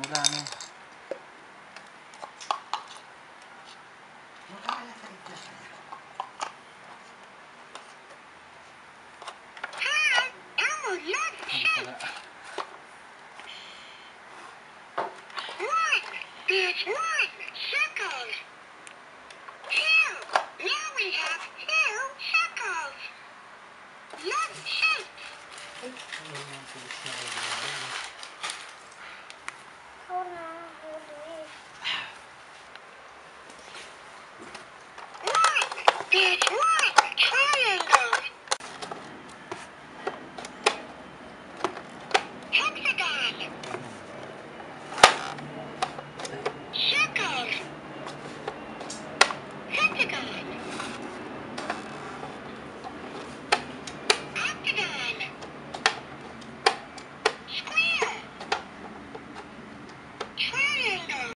Wala na. Hi, Elmo Hexagon. Circle. Pentagon.